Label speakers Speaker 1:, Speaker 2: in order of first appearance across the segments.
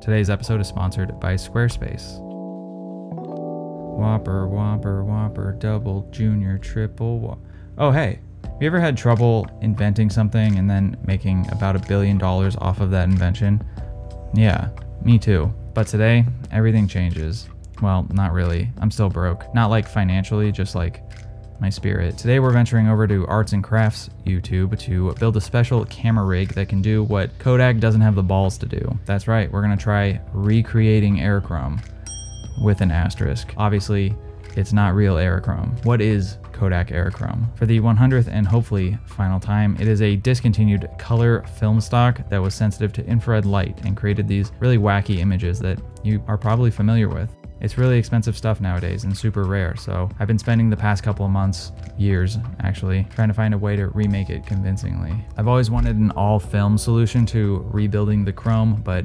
Speaker 1: Today's episode is sponsored by Squarespace. Whopper, Whopper, Whopper, double, junior, triple. Oh, hey, have you ever had trouble inventing something and then making about a billion dollars off of that invention? Yeah, me too. But today, everything changes. Well, not really. I'm still broke. Not like financially, just like my spirit. Today we're venturing over to Arts and Crafts YouTube to build a special camera rig that can do what Kodak doesn't have the balls to do. That's right, we're gonna try recreating Aerochrome with an asterisk. Obviously, it's not real Aerochrome. What is Kodak Aerochrome? For the 100th and hopefully final time, it is a discontinued color film stock that was sensitive to infrared light and created these really wacky images that you are probably familiar with. It's really expensive stuff nowadays and super rare, so I've been spending the past couple of months, years actually, trying to find a way to remake it convincingly. I've always wanted an all film solution to rebuilding the chrome, but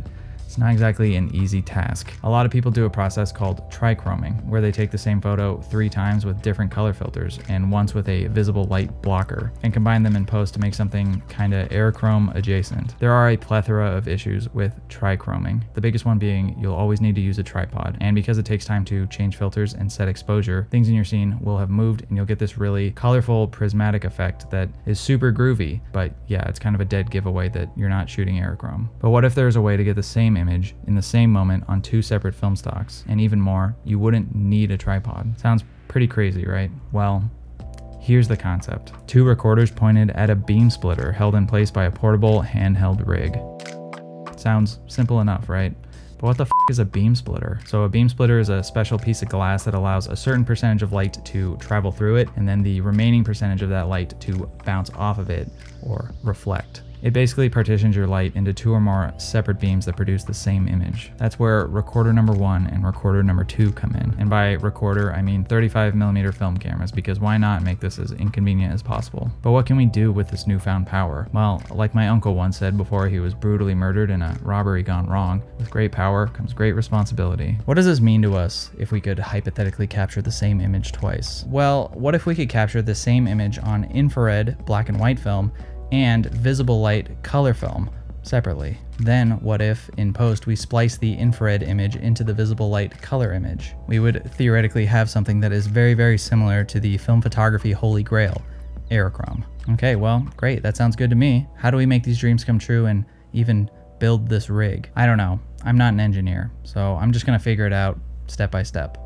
Speaker 1: it's not exactly an easy task. A lot of people do a process called trichroming, where they take the same photo three times with different color filters and once with a visible light blocker, and combine them in post to make something kinda aerochrome adjacent. There are a plethora of issues with trichroming, the biggest one being you'll always need to use a tripod, and because it takes time to change filters and set exposure, things in your scene will have moved and you'll get this really colorful prismatic effect that is super groovy, but yeah, it's kind of a dead giveaway that you're not shooting aerochrome. But what if there's a way to get the same image in the same moment on two separate film stocks? And even more, you wouldn't need a tripod. Sounds pretty crazy, right? Well, Here's the concept. Two recorders pointed at a beam splitter held in place by a portable handheld rig. Sounds simple enough, right? But what the f is a beam splitter? So a beam splitter is a special piece of glass that allows a certain percentage of light to travel through it and then the remaining percentage of that light to bounce off of it or reflect. It basically partitions your light into two or more separate beams that produce the same image. That's where recorder number one and recorder number two come in. And by recorder, I mean 35mm film cameras because why not make this as inconvenient as possible? But what can we do with this newfound power? Well, like my uncle once said before he was brutally murdered in a robbery gone wrong, with great power comes great responsibility. What does this mean to us if we could hypothetically capture the same image twice? Well, what if we could capture the same image on infrared black and white film and visible light color film separately. Then, what if in post we splice the infrared image into the visible light color image? We would theoretically have something that is very, very similar to the film photography holy grail, aerochrome. Okay, well, great, that sounds good to me. How do we make these dreams come true and even build this rig? I don't know. I'm not an engineer, so I'm just gonna figure it out step by step.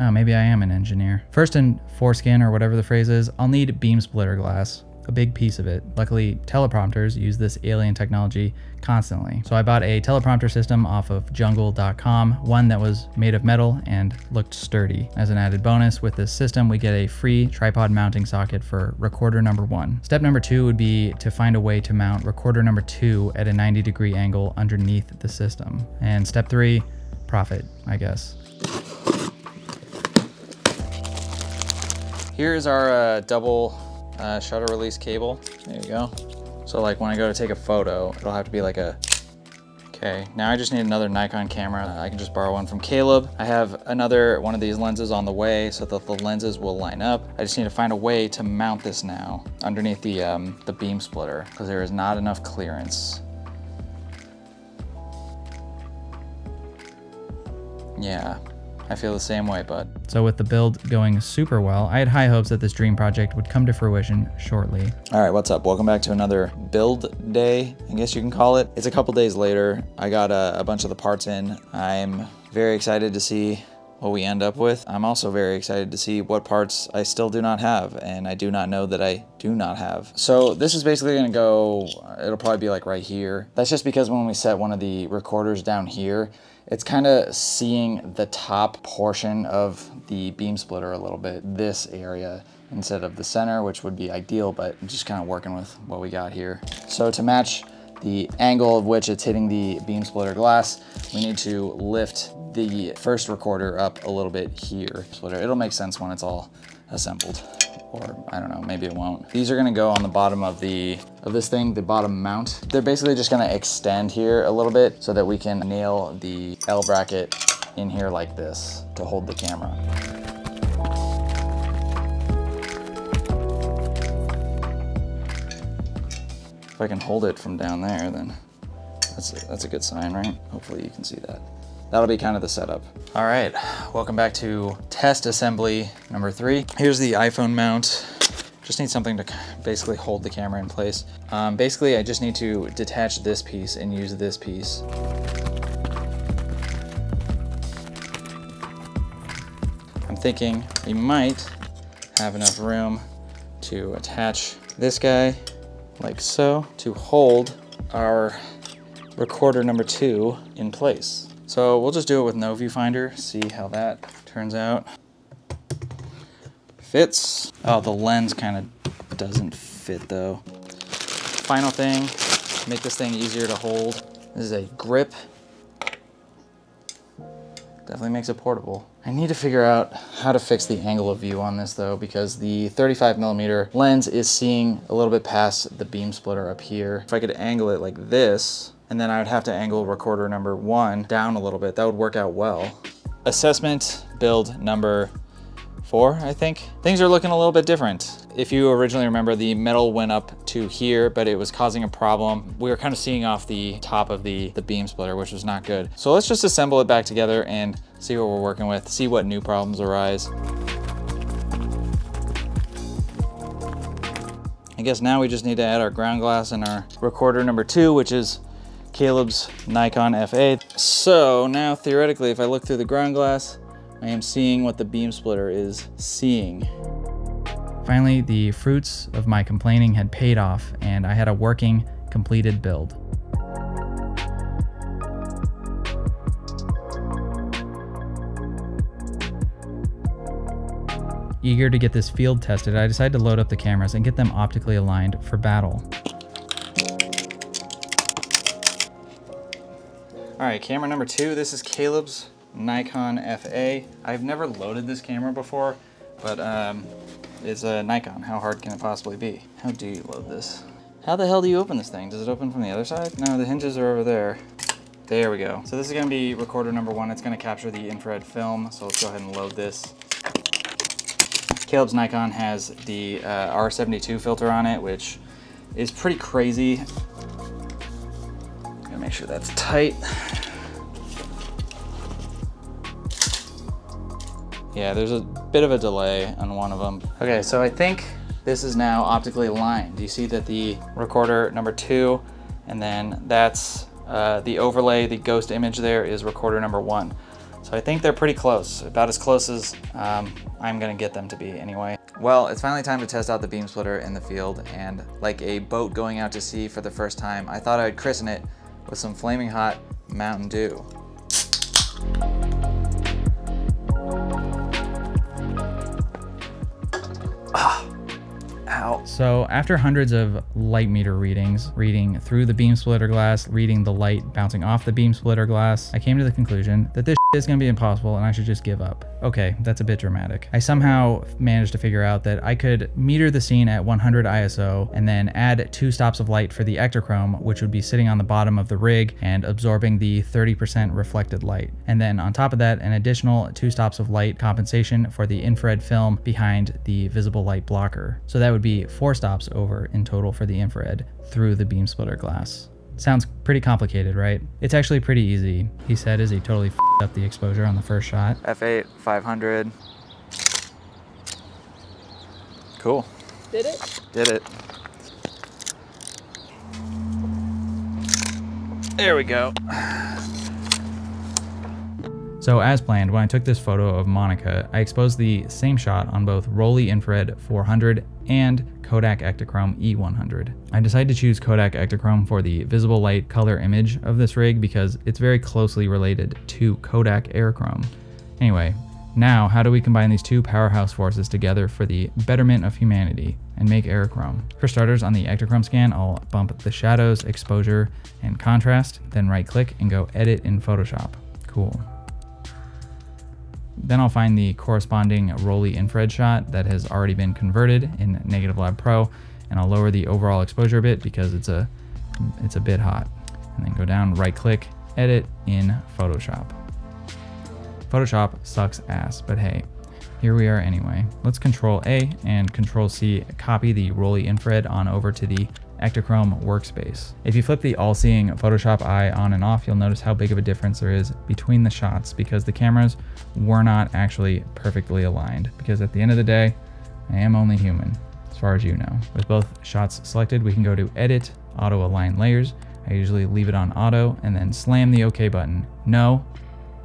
Speaker 1: Oh, maybe I am an engineer. First in foreskin or whatever the phrase is, I'll need beam splitter glass a big piece of it. Luckily, teleprompters use this alien technology constantly. So I bought a teleprompter system off of jungle.com, one that was made of metal and looked sturdy. As an added bonus, with this system, we get a free tripod mounting socket for recorder number one. Step number two would be to find a way to mount recorder number two at a 90 degree angle underneath the system. And step three, profit, I guess. Here's our uh, double uh, shutter release cable. There you go. So like when I go to take a photo, it'll have to be like a, okay. Now I just need another Nikon camera. I can just borrow one from Caleb. I have another one of these lenses on the way so that the lenses will line up. I just need to find a way to mount this now underneath the, um, the beam splitter because there is not enough clearance. Yeah, I feel the same way, bud. So with the build going super well, I had high hopes that this dream project would come to fruition shortly. All right, what's up? Welcome back to another build day, I guess you can call it. It's a couple days later. I got a, a bunch of the parts in. I'm very excited to see what we end up with. I'm also very excited to see what parts I still do not have and I do not know that I do not have. So this is basically gonna go, it'll probably be like right here. That's just because when we set one of the recorders down here, it's kind of seeing the top portion of the beam splitter a little bit, this area instead of the center, which would be ideal, but just kind of working with what we got here. So to match the angle of which it's hitting the beam splitter glass, we need to lift the first recorder up a little bit here. Splitter. It'll make sense when it's all assembled or I don't know, maybe it won't. These are gonna go on the bottom of the of this thing, the bottom mount. They're basically just gonna extend here a little bit so that we can nail the L bracket in here like this to hold the camera. If I can hold it from down there, then That's a, that's a good sign, right? Hopefully you can see that. That'll be kind of the setup. All right, welcome back to test assembly number three. Here's the iPhone mount. Just need something to basically hold the camera in place. Um, basically, I just need to detach this piece and use this piece. I'm thinking we might have enough room to attach this guy like so to hold our recorder number two in place. So we'll just do it with no viewfinder, see how that turns out. Fits. Oh, the lens kind of doesn't fit though. Final thing, make this thing easier to hold. This is a grip. Definitely makes it portable. I need to figure out how to fix the angle of view on this though, because the 35 millimeter lens is seeing a little bit past the beam splitter up here. If I could angle it like this, and then I would have to angle recorder number one down a little bit, that would work out well. Assessment build number four, I think. Things are looking a little bit different. If you originally remember, the metal went up to here, but it was causing a problem. We were kind of seeing off the top of the, the beam splitter, which was not good. So let's just assemble it back together and see what we're working with, see what new problems arise. I guess now we just need to add our ground glass and our recorder number two, which is Caleb's Nikon FA. So now theoretically, if I look through the ground glass, I am seeing what the beam splitter is seeing. Finally, the fruits of my complaining had paid off and I had a working, completed build. Eager to get this field tested, I decided to load up the cameras and get them optically aligned for battle. All right, camera number two, this is Caleb's Nikon FA. I've never loaded this camera before, but um, it's a Nikon. How hard can it possibly be? How do you load this? How the hell do you open this thing? Does it open from the other side? No, the hinges are over there. There we go. So this is gonna be recorder number one. It's gonna capture the infrared film. So let's go ahead and load this. Caleb's Nikon has the uh, R72 filter on it, which is pretty crazy. Make sure that's tight. Yeah, there's a bit of a delay on one of them. Okay, so I think this is now optically aligned. You see that the recorder number two, and then that's uh, the overlay, the ghost image there is recorder number one. So I think they're pretty close, about as close as um, I'm gonna get them to be anyway. Well, it's finally time to test out the beam splitter in the field, and like a boat going out to sea for the first time, I thought I'd christen it with some flaming hot Mountain Dew. Ah, so after hundreds of light meter readings, reading through the beam splitter glass, reading the light bouncing off the beam splitter glass, I came to the conclusion that this is gonna be impossible and I should just give up. Okay, that's a bit dramatic. I somehow managed to figure out that I could meter the scene at 100 ISO and then add two stops of light for the Ektachrome, which would be sitting on the bottom of the rig and absorbing the 30% reflected light. And then on top of that, an additional two stops of light compensation for the infrared film behind the visible light blocker. So that would be four stops over in total for the infrared through the beam splitter glass. Sounds pretty complicated, right? It's actually pretty easy. He said as he totally up the exposure on the first shot. F8, 500. Cool.
Speaker 2: Did it?
Speaker 1: Did it. There we go. So as planned, when I took this photo of Monica, I exposed the same shot on both Rollei Infrared 400 and Kodak Ektachrome E100. I decided to choose Kodak Ektachrome for the visible light color image of this rig because it's very closely related to Kodak Aerochrome. Anyway, now how do we combine these two powerhouse forces together for the betterment of humanity and make Aerochrome? For starters, on the Ektachrome scan, I'll bump the shadows, exposure, and contrast, then right click and go edit in Photoshop. Cool. Then I'll find the corresponding Rollei infrared shot that has already been converted in Negative Lab Pro, and I'll lower the overall exposure a bit because it's a it's a bit hot. And then go down, right click, edit in Photoshop. Photoshop sucks ass, but hey, here we are anyway. Let's control A and control C, copy the Rollei infrared on over to the Ektachrome workspace. If you flip the all-seeing Photoshop eye on and off, you'll notice how big of a difference there is between the shots because the cameras were not actually perfectly aligned because at the end of the day, I am only human, as far as you know. With both shots selected, we can go to Edit, Auto Align Layers. I usually leave it on Auto and then slam the OK button. No,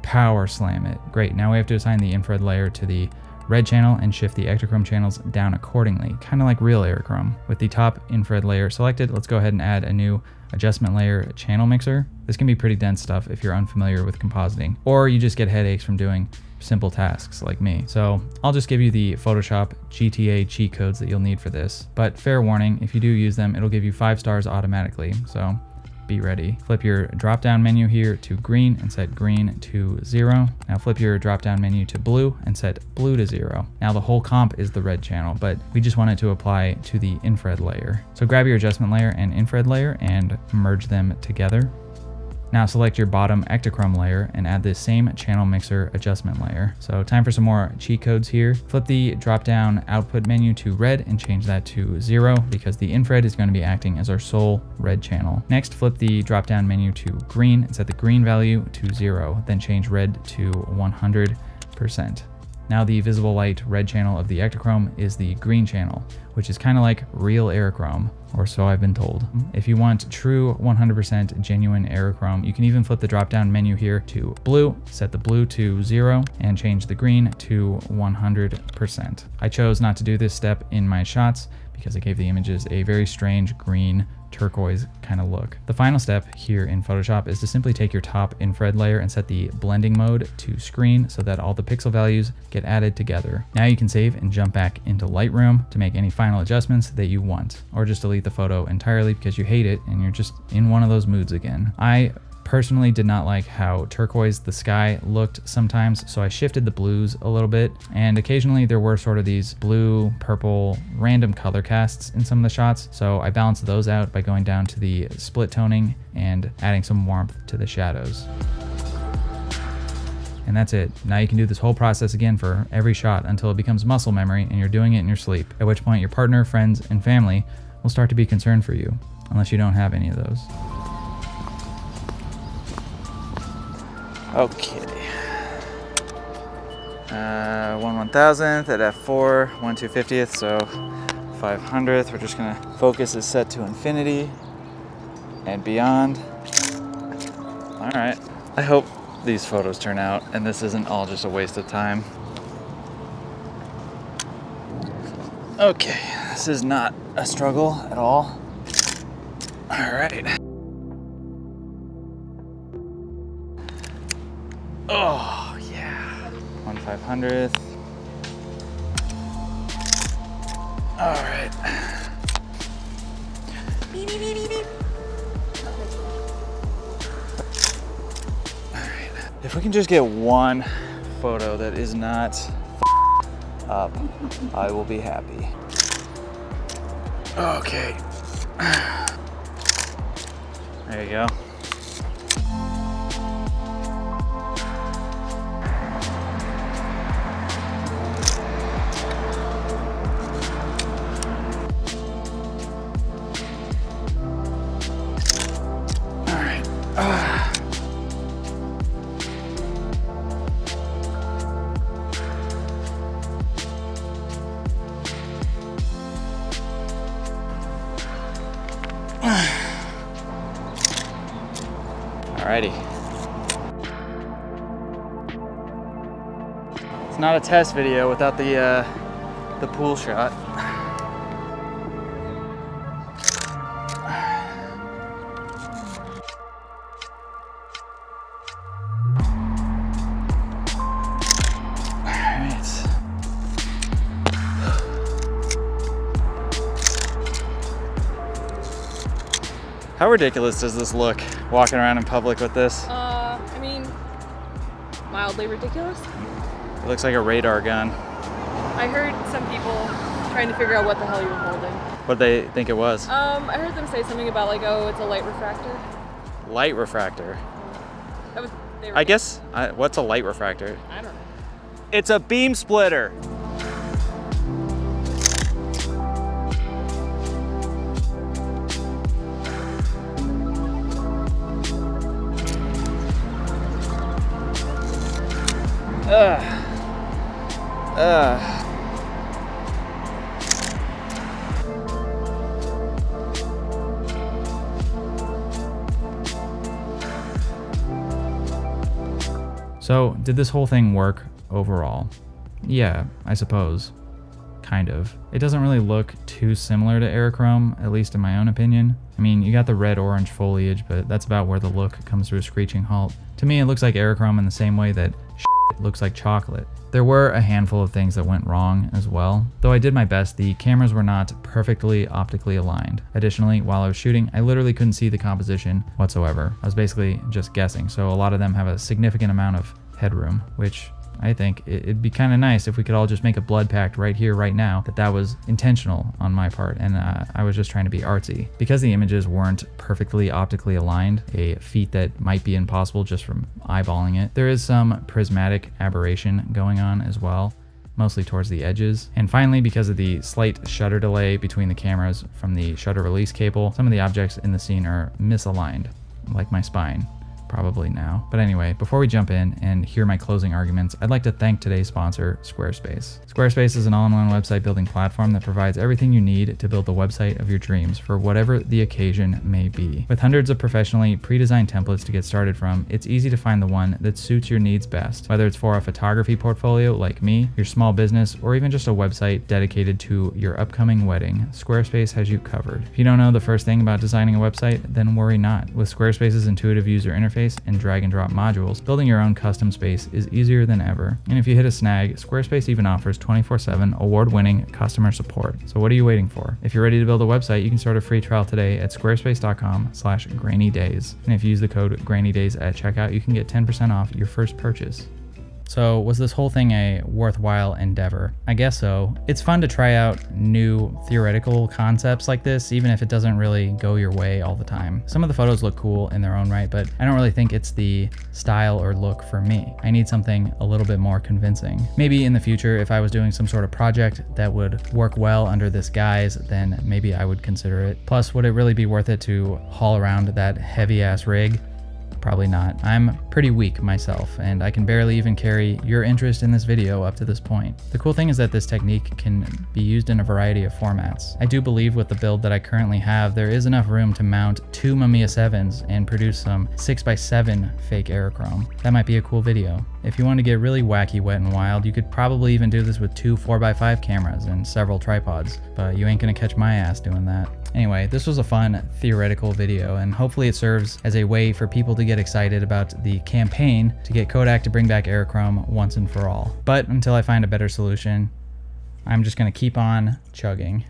Speaker 1: power slam it. Great, now we have to assign the infrared layer to the red channel and shift the Ektachrome channels down accordingly, kind of like real Aerochrome. With the top infrared layer selected, let's go ahead and add a new adjustment layer channel mixer. This can be pretty dense stuff if you're unfamiliar with compositing, or you just get headaches from doing simple tasks like me. So I'll just give you the Photoshop GTA cheat codes that you'll need for this. But fair warning, if you do use them, it'll give you five stars automatically. So be ready. Flip your drop down menu here to green and set green to zero. Now flip your drop down menu to blue and set blue to zero. Now the whole comp is the red channel, but we just want it to apply to the infrared layer. So grab your adjustment layer and infrared layer and merge them together. Now select your bottom Ektachrome layer and add the same channel mixer adjustment layer. So time for some more cheat codes here. Flip the drop down output menu to red and change that to zero because the infrared is going to be acting as our sole red channel. Next, flip the drop down menu to green and set the green value to zero, then change red to 100%. Now the visible light red channel of the Ektachrome is the green channel, which is kind of like real Aerochrome, or so I've been told. Mm-hmm. If you want true 100% genuine Aerochrome, you can even flip the drop down menu here to blue, set the blue to zero, and change the green to 100%. I chose not to do this step in my shots because it gave the images a very strange green turquoise kind of look. The final step here in Photoshop is to simply take your top infrared layer and set the blending mode to screen so that all the pixel values get added together. Now you can save and jump back into Lightroom to make any final adjustments that you want, or just delete the photo entirely because you hate it and you're just in one of those moods again. I personally did not like how turquoise the sky looked sometimes, so I shifted the blues a little bit, and occasionally there were sort of these blue, purple, random color casts in some of the shots, so I balanced those out by going down to the split toning and adding some warmth to the shadows. And that's it. Now you can do this whole process again for every shot until it becomes muscle memory and you're doing it in your sleep, at which point your partner, friends, and family will start to be concerned for you, unless you don't have any of those.
Speaker 2: Okay. Uh, 1 one thousandth at f4, 1 250th, so 500th. We're just gonna focus is set to infinity and beyond. All right. I hope these photos turn out and this isn't all just a waste of time. Okay, this is not a struggle at all. All right. Hundredth. All right. All right. If we can just get one photo that is not up, I will be happy. Okay. There you go. Alrighty. It's not a test video without the uh, the pool shot. How ridiculous does this look, walking around in public with this?
Speaker 3: Uh, I mean, mildly ridiculous.
Speaker 2: It looks like a radar gun.
Speaker 3: I heard some people trying to figure out what the hell you were holding.
Speaker 2: What they think it was?
Speaker 3: Um, I heard them say something about like, oh, it's a light refractor.
Speaker 2: Light refractor.
Speaker 3: That was. They were
Speaker 2: I guess, I, what's a light refractor?
Speaker 3: I don't know.
Speaker 2: It's a beam splitter. Ugh. Ugh.
Speaker 1: So, did this whole thing work overall? Yeah, I suppose. Kind of. It doesn't really look too similar to Aerochrome, at least in my own opinion. I mean, you got the red-orange foliage, but that's about where the look comes to a screeching halt. To me, it looks like Aerochrome in the same way that looks like chocolate. There were a handful of things that went wrong as well. Though I did my best, the cameras were not perfectly optically aligned. Additionally, while I was shooting, I literally couldn't see the composition whatsoever. I was basically just guessing, so a lot of them have a significant amount of headroom, which I think it'd be kind of nice if we could all just make a blood pact right here, right now, that that was intentional on my part and uh, I was just trying to be artsy. Because the images weren't perfectly optically aligned, a feat that might be impossible just from eyeballing it, there is some prismatic aberration going on as well mostly towards the edges. And finally, because of the slight shutter delay between the cameras from the shutter release cable, some of the objects in the scene are misaligned, like my spine probably now. But anyway, before we jump in and hear my closing arguments, I'd like to thank today's sponsor, Squarespace. Squarespace is an all-in-one website building platform that provides everything you need to build the website of your dreams for whatever the occasion may be. With hundreds of professionally pre-designed templates to get started from, it's easy to find the one that suits your needs best. Whether it's for a photography portfolio like me, your small business, or even just a website dedicated to your upcoming wedding, Squarespace has you covered. If you don't know the first thing about designing a website, then worry not. With Squarespace's intuitive user interface, interface and drag and drop modules, building your own custom space is easier than ever. And if you hit a snag, Squarespace even offers 24-7 award-winning customer support. So what are you waiting for? If you're ready to build a website, you can start a free trial today at squarespace.com slash grainydays. And if you use the code grainydays at checkout, you can get 10% off your first purchase. So, was this whole thing a worthwhile endeavor? I guess so. It's fun to try out new theoretical concepts like this, even if it doesn't really go your way all the time. Some of the photos look cool in their own right, but I don't really think it's the style or look for me. I need something a little bit more convincing. Maybe in the future, if I was doing some sort of project that would work well under this guise, then maybe I would consider it. Plus, would it really be worth it to haul around that heavy ass rig? Probably not. I'm pretty weak myself, and I can barely even carry your interest in this video up to this point. The cool thing is that this technique can be used in a variety of formats. I do believe with the build that I currently have, there is enough room to mount two Mamiya 7s and produce some 6x7 fake aerochrome. That might be a cool video. If you want to get really wacky, wet, and wild, you could probably even do this with two 4x5 cameras and several tripods, but you ain't gonna catch my ass doing that. Anyway, this was a fun theoretical video, and hopefully it serves as a way for people to get excited about the campaign to get Kodak to bring back Aerochrome once and for all. But until I find a better solution, I'm just going to keep on chugging.